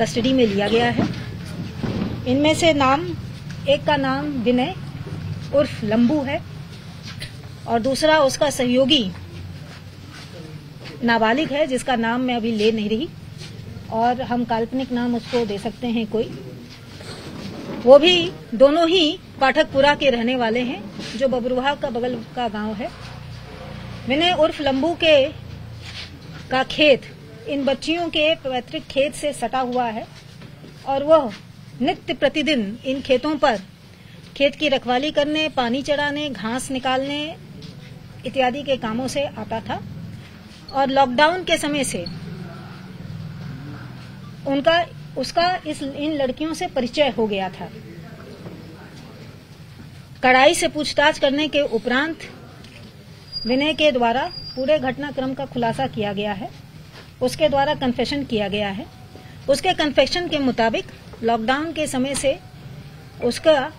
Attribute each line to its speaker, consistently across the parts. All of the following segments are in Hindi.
Speaker 1: कस्टडी में लिया गया है। इनमें से नाम, एक का नाम विनय उर्फ़ लंबू है और दूसरा उसका सहयोगी नाबालिग है, जिसका नाम मैं अभी ले नहीं रही और हम काल्पनिक नाम उसको दे सकते हैं कोई। वो भी दोनों ही पाठकपुरा के रहने वाले हैं, जो बबरुहा का बगल का गाँव है। विनय उर्फ़ लंबू के का खेत इन बच्चियों के पैतृक खेत से सटा हुआ है और वह नित्य प्रतिदिन इन खेतों पर खेत की रखवाली करने, पानी चढ़ाने, घास निकालने इत्यादि के कामों से आता था। और लॉकडाउन के समय से उनका, उसका इस, इन लड़कियों से परिचय हो गया था। कड़ाई से पूछताछ करने के उपरांत विनय के द्वारा पूरे घटनाक्रम का खुलासा किया गया है। उसके द्वारा कन्फेशन किया गया है। उसके कन्फेशन के मुताबिक लॉकडाउन के समय से उसका,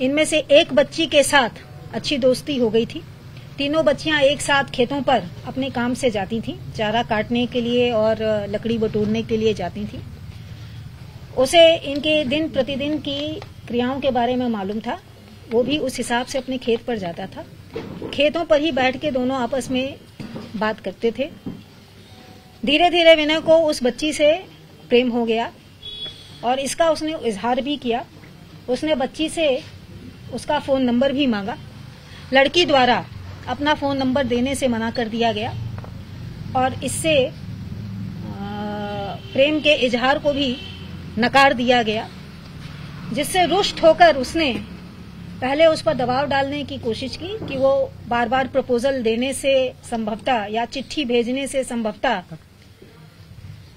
Speaker 1: इनमें से एक बच्ची के साथ अच्छी दोस्ती हो गई थी। तीनों बच्चियाँ एक साथ खेतों पर अपने काम से जाती थीं, चारा काटने के लिए और लकड़ी बटोरने के लिए जाती थीं। उसे इनके दिन प्रतिदिन की क्रियाओं के बारे में मालूम था। वो भी उस हिसाब से अपने खेत पर जाता था। खेतों पर ही बैठ के दोनों आपस में बात करते थे। धीरे धीरे विनय को उस बच्ची से प्रेम हो गया और इसका उसने इजहार भी किया। उसने बच्ची से उसका फ़ोन नंबर भी मांगा। लड़की द्वारा अपना फ़ोन नंबर देने से मना कर दिया गया और इससे प्रेम के इजहार को भी नकार दिया गया, जिससे रुष्ट होकर उसने पहले उस पर दबाव डालने की कोशिश की कि वो बार बार प्रपोजल देने से संभवता या चिट्ठी भेजने से संभवतः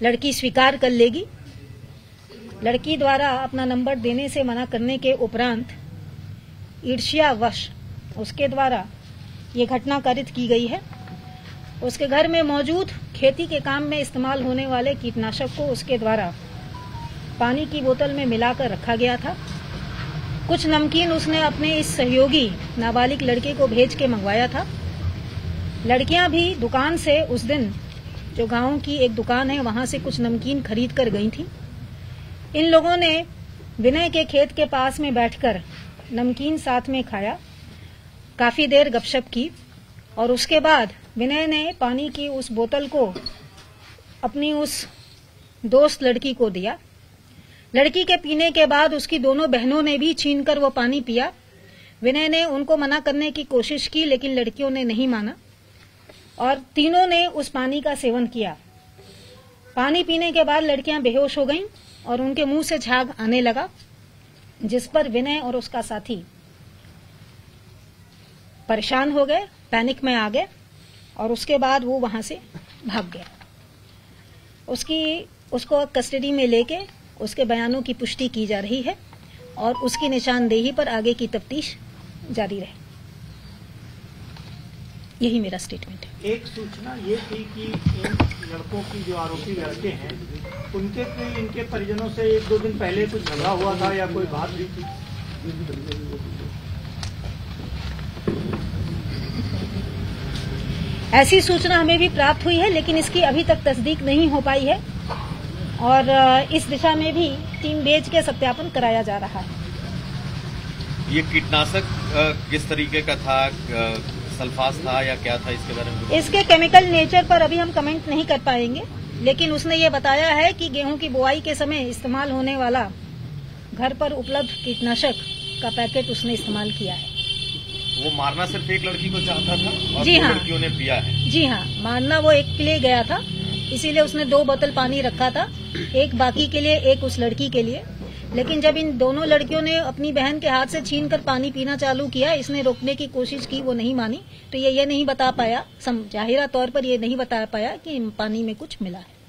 Speaker 1: लड़की स्वीकार कर लेगी। लड़की द्वारा अपना नंबर देने से मना करने के उपरांत ईर्ष्यावश उसके द्वारा ये घटना कारित की गई है। उसके घर में मौजूद खेती के काम में इस्तेमाल होने वाले कीटनाशक को उसके द्वारा पानी की बोतल में मिलाकर रखा गया था। कुछ नमकीन उसने अपने इस सहयोगी, नाबालिग लड़के को भेज के मंगवाया था। लड़कियाँ भी दुकान से उस दिन जो गाँव की एक दुकान है, वहाँ से कुछ नमकीन खरीद कर गई थी। इन लोगों ने विनय के खेत के पास में बैठकर नमकीन साथ में खाया, काफ़ी देर गपशप की, और उसके बाद विनय ने पानी की उस बोतल को अपनी उस दोस्त लड़की को दिया। लड़की के पीने के बाद उसकी दोनों बहनों ने भी छीनकर वो पानी पिया। विनय ने उनको मना करने की कोशिश की, लेकिन लड़कियों ने नहीं माना। और तीनों ने उस पानी का सेवन किया। पानी पीने के बाद लड़कियाँ बेहोश हो गईं और उनके मुँह से झाग आने लगा, जिस पर विनय और उसका साथी परेशान हो गए, पैनिक में आ गए और उसके बाद वो वहाँ से भाग गया उसकी, उसको कस्टडी में लेके उसके बयानों की पुष्टि की जा रही है और उसकी निशानदेही पर आगे की तफ्तीश जारी रहे। यही मेरा स्टेटमेंट है।
Speaker 2: एक सूचना ये थी कि इन लड़कों की जो आरोपी लड़के हैं उनके इनके परिजनों से एक दो दिन पहले कुछ झगड़ा हुआ था या कोई बात भी थी?
Speaker 1: ऐसी सूचना हमें भी प्राप्त हुई है लेकिन इसकी अभी तक तस्दीक नहीं हो पाई है और इस दिशा में भी टीम भेज के सत्यापन कराया जा रहा है।
Speaker 3: ये कीटनाशक किस तरीके का था? सल्फास था या क्या था इसके बारे में
Speaker 1: इसके केमिकल नेचर पर अभी हम कमेंट नहीं कर पाएँगे लेकिन उसने ये बताया है कि गेहूँ की बुआई के समय इस्तेमाल होने वाला घर पर उपलब्ध कीटनाशक का पैकेट उसने इस्तेमाल किया है।
Speaker 3: वो मारना सिर्फ़ एक लड़की को चाहता था और
Speaker 1: जी हाँ।
Speaker 3: लड़कियों ने पिया है।
Speaker 1: जी हाँ मारना वो एक के लिए गया था इसीलिए उसने दो बोतल पानी रखा था एक बाकी के लिए एक उस लड़की के लिए। लेकिन जब इन दोनों लड़कियों ने अपनी बहन के हाथ से छीन कर पानी पीना चालू किया इसने रोकने की कोशिश की वो नहीं मानी। तो ये ये नहीं बता पाया। जाहिरा तौर पर ये नहीं बता पाया कि पानी में कुछ मिला है।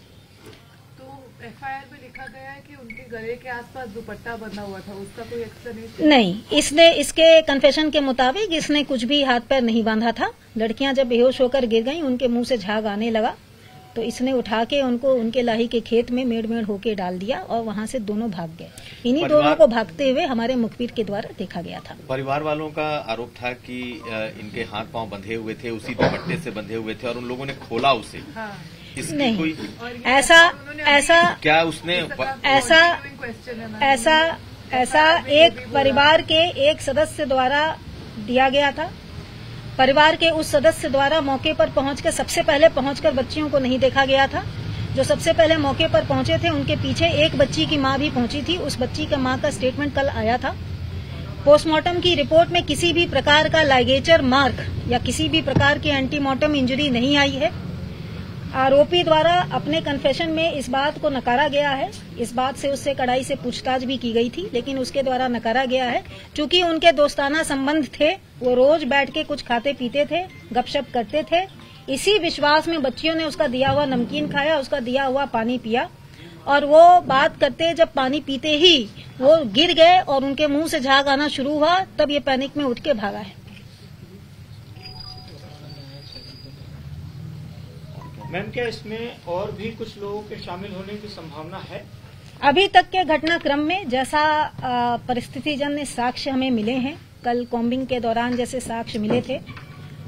Speaker 4: तो एफआईआर में लिखा गया है कि उनके गले के आसपास दुपट्टा बंधा हुआ था। उसका कोई एक्सप्लेनेशन
Speaker 1: नहीं इसने इसके कन्फेशन के मुताबिक इसने कुछ भी हाथ पैर नहीं बांधा था। लड़कियाँ जब बेहोश होकर गिर गईं उनके मुँह से झाग आने लगा। तो इसने उठा के उनको उनके लाही के खेत में मेड़ मेड़ होके डाल दिया और वहाँ से दोनों भाग गए इन्हीं दोनों को भागते हुए हमारे मुखबिर के द्वारा देखा गया था
Speaker 3: परिवार वालों का आरोप था कि इनके हाथ पाँव बंधे हुए थे उसी दुपट्टे से बंधे हुए थे और उन लोगों ने खोला उसे
Speaker 4: हाँ।
Speaker 1: नहीं।
Speaker 3: कोई
Speaker 1: ऐसा ऐसा
Speaker 3: क्या उसने
Speaker 1: ऐसा। ऐसा ऐसा एक परिवार के एक सदस्य द्वारा दिया गया था परिवार के उस सदस्य द्वारा मौके पर पहुंचकर, सबसे पहले पहुंचकर बच्चियों को नहीं देखा गया था। जो सबसे पहले मौके पर पहुँचे थे, उनके पीछे एक बच्ची की माँ भी पहुँची थी। उस बच्ची का माँ का स्टेटमेंट कल आया था। पोस्टमार्टम की रिपोर्ट में किसी भी प्रकार का लाइगेचर मार्क या किसी भी प्रकार की एंटीमार्टम इंजरी नहीं आई है। आरोपी द्वारा अपने कन्फेशन में इस बात को नकारा गया है। इस बात से उससे कड़ाई से पूछताछ भी की गई थी, लेकिन उसके द्वारा नकारा गया है। चूँकि उनके दोस्ताना संबंध थे, वो रोज बैठ के कुछ खाते पीते थे, गपशप करते थे। इसी विश्वास में बच्चियों ने उसका दिया हुआ नमकीन खाया, उसका दिया हुआ पानी पिया। और वो बात करते जब पानी पीते ही वो गिर गए और उनके मुँह से झाग आना शुरू हुआ, तब ये पैनिक में उठ के भागा है।
Speaker 2: मैम क्या इसमें और भी कुछ लोगों के शामिल होने की संभावना है?
Speaker 1: अभी तक के घटनाक्रम में जैसा अ, परिस्थितिजन्य साक्ष्य हमें मिले हैं कल कॉम्बिंग के दौरान जैसे साक्ष्य मिले थे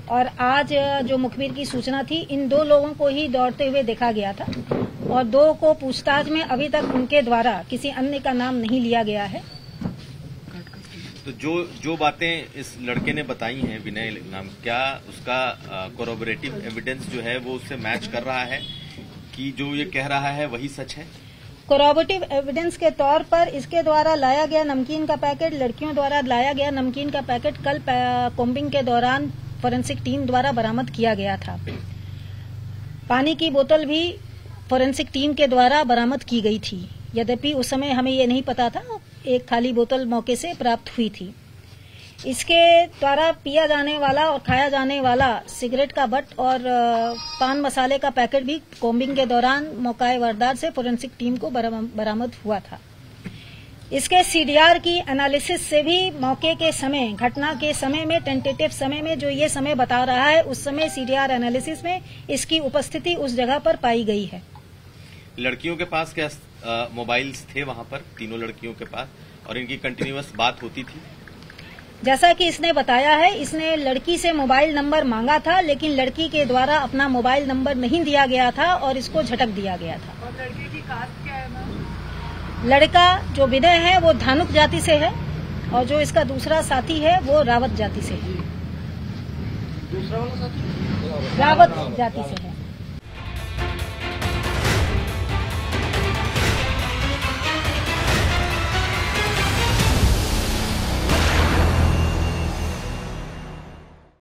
Speaker 1: और आज जो मुखबिर की सूचना थी इन दो लोगों को ही दौड़ते हुए देखा गया था और दो को पूछताछ में अभी तक उनके द्वारा किसी अन्य का नाम नहीं लिया गया है।
Speaker 3: तो जो जो बातें इस लड़के ने बताई हैं विनय नाम, क्या उसका कोरोबरेटिव एविडेंस जो है वो उससे मैच कर रहा है? कि जो ये कह रहा है वही सच है?
Speaker 1: कोरोबेटिव एविडेंस के तौर पर इसके द्वारा लाया गया नमकीन का पैकेट, लड़कियों द्वारा लाया गया नमकीन का पैकेट कल कॉम्बिंग के दौरान फोरेंसिक टीम द्वारा बरामद किया गया था। पानी की बोतल भी फोरेंसिक टीम के द्वारा बरामद की गई थी। यद्यपि उस समय हमें ये नहीं पता था, एक खाली बोतल मौके से प्राप्त हुई थी। इसके द्वारा पिया जाने वाला और खाया जाने वाला सिगरेट का बट और पान मसाले का पैकेट भी कॉम्बिंग के दौरान मौकाए वारदात से फोरेंसिक टीम को बरामद हुआ था। इसके सीडीआर की एनालिसिस से भी मौके के समय, घटना के समय में, टेंटेटिव समय में जो ये समय बता रहा है, उस समय सीडीआर एनालिसिस में इसकी उपस्थिति उस जगह पर पाई गई है।
Speaker 3: लड़कियों के पास क्या मोबाइल्स थे वहाँ पर तीनों लड़कियों के पास और इनकी कंटिन्यूअस बात होती थी।
Speaker 1: जैसा कि इसने बताया है इसने लड़की से मोबाइल नंबर मांगा था लेकिन लड़की के द्वारा अपना मोबाइल नंबर नहीं दिया गया था और इसको झटक दिया गया था।
Speaker 4: और लड़के की कास्ट क्या है मैम
Speaker 1: लड़का जो विनय है वो धानुक जाति से है और जो इसका दूसरा साथी है वो रावत जाति से है।
Speaker 2: दूसरा वाला साथी?
Speaker 1: रावत जाति से है।